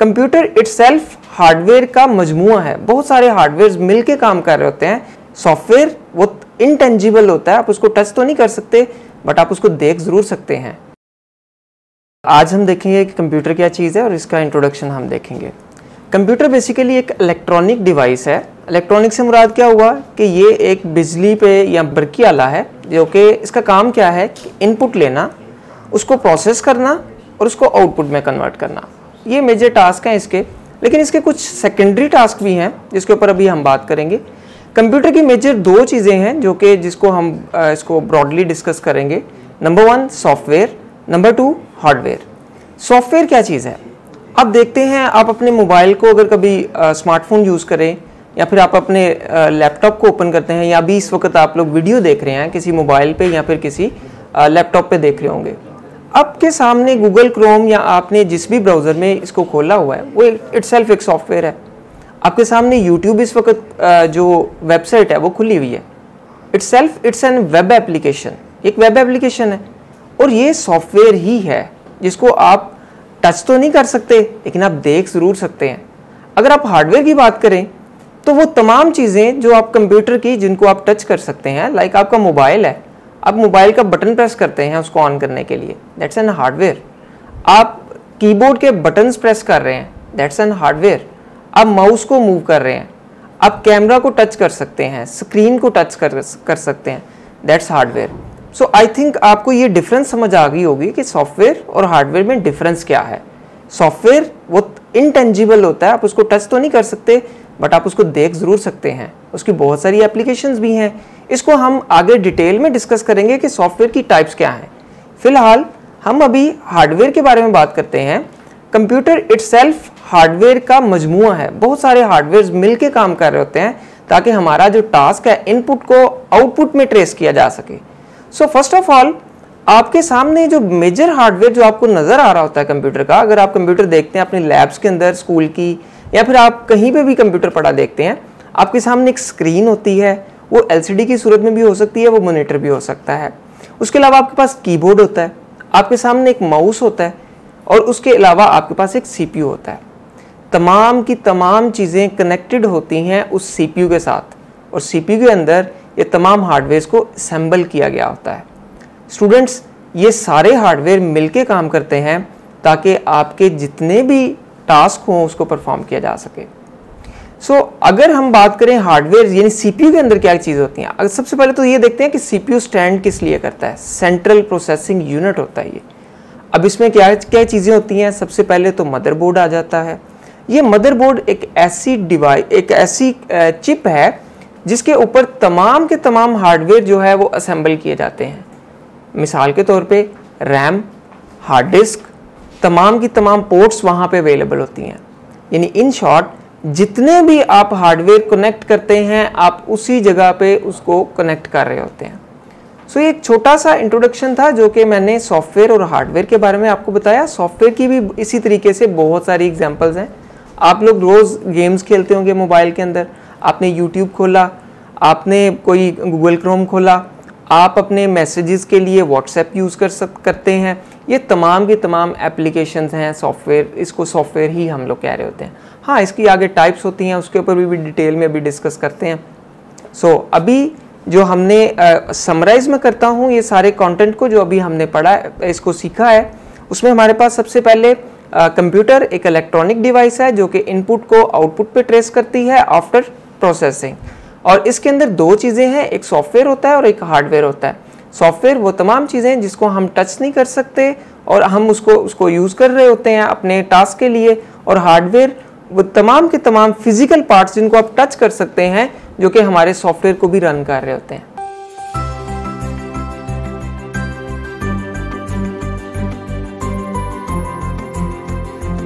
Computer itself hardware का मजमुआ है। बहुत सारे हार्डवेयर मिलके काम कर रहे होते हैं। सॉफ्टवेयर वो इनटेंजिबल होता है। आप उसको टच तो नहीं कर सकते बट आप उसको देख ज़रूर सकते हैं। आज हम देखेंगे कि कंप्यूटर क्या चीज़ है और इसका इंट्रोडक्शन हम देखेंगे। कंप्यूटर बेसिकली एक इलेक्ट्रॉनिक डिवाइस है। इलेक्ट्रॉनिक से मुराद क्या हुआ कि ये एक बिजली पे या बरकी आला है, जो कि इसका काम क्या है कि इनपुट लेना, उसको प्रोसेस करना और उसको आउटपुट में कन्वर्ट करना। ये मेजर टास्क हैं इसके, लेकिन इसके कुछ सेकेंडरी टास्क भी हैं, जिसके ऊपर अभी हम बात करेंगे। कंप्यूटर की मेजर दो चीज़ें हैं, जो कि जिसको हम इसको ब्रॉडली डिस्कस करेंगे। Number one software number two hardware software क्या चीज़ है? अब देखते हैं, आप अपने मोबाइल को अगर कभी स्मार्टफ़ोन यूज़ करें, या फिर आप अपने लैपटॉप को ओपन करते हैं, या अभी इस वक्त आप लोग वीडियो देख रहे हैं, किसी मोबाइल पे या फिर किसी लैपटॉप पे देख रहे होंगे। आपके सामने गूगल क्रोम या आपने जिस भी ब्राउज़र में इसको खोला हुआ है, वो इट सेल्फ एक सॉफ्टवेयर है। आपके सामने यूट्यूब इस वक्त जो वेबसाइट है, वो खुली हुई है। Itself it's an web application एक वेब एप्लीकेशन है। और ये सॉफ्टवेयर ही है, जिसको आप टच तो नहीं कर सकते, लेकिन आप देख ज़रूर सकते हैं। अगर आप हार्डवेयर की बात करें तो वो तमाम चीज़ें जो आप कंप्यूटर की, जिनको आप टच कर सकते हैं लाइक आपका मोबाइल है आप मोबाइल का बटन प्रेस करते हैं उसको ऑन करने के लिए दैट्स एन हार्डवेयर आप कीबोर्ड के बटन्स प्रेस कर रहे हैं दैट्स एन हार्डवेयर आप माउस को मूव कर रहे हैं, आप कैमरा को टच कर सकते हैं स्क्रीन को टच कर कर सकते हैं that's hardware so I think आपको ये डिफरेंस समझ आ गई होगी कि सॉफ्टवेयर और हार्डवेयर में डिफरेंस क्या है. सॉफ्टवेयर वो इनटेंजिबल होता है, आप उसको टच तो नहीं कर सकते बट आप उसको देख ज़रूर सकते हैं. उसकी बहुत सारी एप्लीकेशंस भी हैं इसको हम आगे डिटेल में डिस्कस करेंगे कि सॉफ्टवेयर की टाइप्स क्या हैं। फ़िलहाल, हम अभी हार्डवेयर के बारे में बात करते हैं। कंप्यूटर इट्सेल्फ हार्डवेयर का मजमुआ है। बहुत सारे हार्डवेयर मिलके काम कर रहे होते हैं ताकि हमारा जो टास्क है, इनपुट को आउटपुट में ट्रेस किया जा सके। सो फ़र्स्ट ऑफ़ ऑल आपके सामने जो मेजर हार्डवेयर जो आपको नज़र आ रहा होता है कंप्यूटर का, अगर आप कंप्यूटर देखते हैं अपने लैब्स के अंदर, स्कूल की, या फिर आप कहीं पे भी कंप्यूटर पढ़ा देखते हैं, आपके सामने एक स्क्रीन होती है वो एलसीडी की सूरत में भी हो सकती है, वो मोनीटर भी हो सकता है। उसके अलावा आपके पास कीबोर्ड होता है, आपके सामने एक माउस होता है और उसके अलावा आपके पास एक सीपीयू होता है। तमाम की तमाम चीज़ें कनेक्टेड होती हैं उस सीपीयू के साथ और सीपीयू के अंदर ये तमाम हार्डवेयर को असम्बल किया गया होता है। स्टूडेंट्स ये सारे हार्डवेयर मिलके काम करते हैं ताकि आपके जितने भी टास्क हों, उसको परफॉर्म किया जा सके। सो so, अगर हम बात करें हार्डवेयर यानी सीपीयू के अंदर क्या चीज़ होती हैं अगर सबसे पहले तो ये देखते हैं कि सीपीयू स्टैंड किस लिए करता है? सेंट्रल प्रोसेसिंग यूनिट होता है ये। अब इसमें क्या क्या चीज़ें होती हैं? सबसे पहले तो मदरबोर्ड आ जाता है। ये मदरबोर्ड एक ऐसी डिवाइस एक ऐसी चिप है जिसके ऊपर तमाम के तमाम हार्डवेयर जो है वो असेंबल किए जाते हैं। मिसाल के तौर पे रैम हार्ड डिस्क तमाम की तमाम पोर्ट्स वहाँ पे अवेलेबल होती हैं। यानी इन शॉर्ट जितने भी आप हार्डवेयर कनेक्ट करते हैं आप उसी जगह पे उसको कनेक्ट कर रहे होते हैं। सो so, ये एक छोटा सा इंट्रोडक्शन था जो कि मैंने सॉफ्टवेयर और हार्डवेयर के बारे में आपको बताया। सॉफ्टवेयर की भी इसी तरीके से बहुत सारी एग्जाम्पल्स हैं। आप लोग रोज़ गेम्स खेलते होंगे मोबाइल के अंदर। आपने यूट्यूब खोला आपने कोई गूगल क्रोम खोला आप अपने मैसेजेस के लिए व्हाट्सएप यूज़ कर सक करते हैं। ये तमाम के तमाम एप्लीकेशन हैं सॉफ्टवेयर इसको सॉफ्टवेयर ही हम लोग कह रहे होते हैं। हाँ इसकी आगे टाइप्स होती हैं उसके ऊपर भी, भी डिटेल में अभी डिस्कस करते हैं। सो so, अभी जो हमने समराइज में करता हूँ ये सारे कंटेंट को जो अभी हमने पढ़ा इसको सीखा है उसमें हमारे पास सबसे पहले कंप्यूटर एक इलेक्ट्रॉनिक डिवाइस है जो कि इनपुट को आउटपुट पे ट्रेस करती है आफ्टर प्रोसेसिंग और इसके अंदर दो चीज़ें हैं एक सॉफ्टवेयर होता है और एक हार्डवेयर होता है। सॉफ्टवेयर वो तमाम चीज़ें हैं जिसको हम टच नहीं कर सकते और हम उसको उसको यूज़ कर रहे होते हैं अपने टास्क के लिए और हार्डवेयर वो तमाम के तमाम फ़िज़िकल पार्ट्स जिनको आप टच कर सकते हैं, जो कि हमारे सॉफ्टवेयर को भी रन कर रहे होते हैं।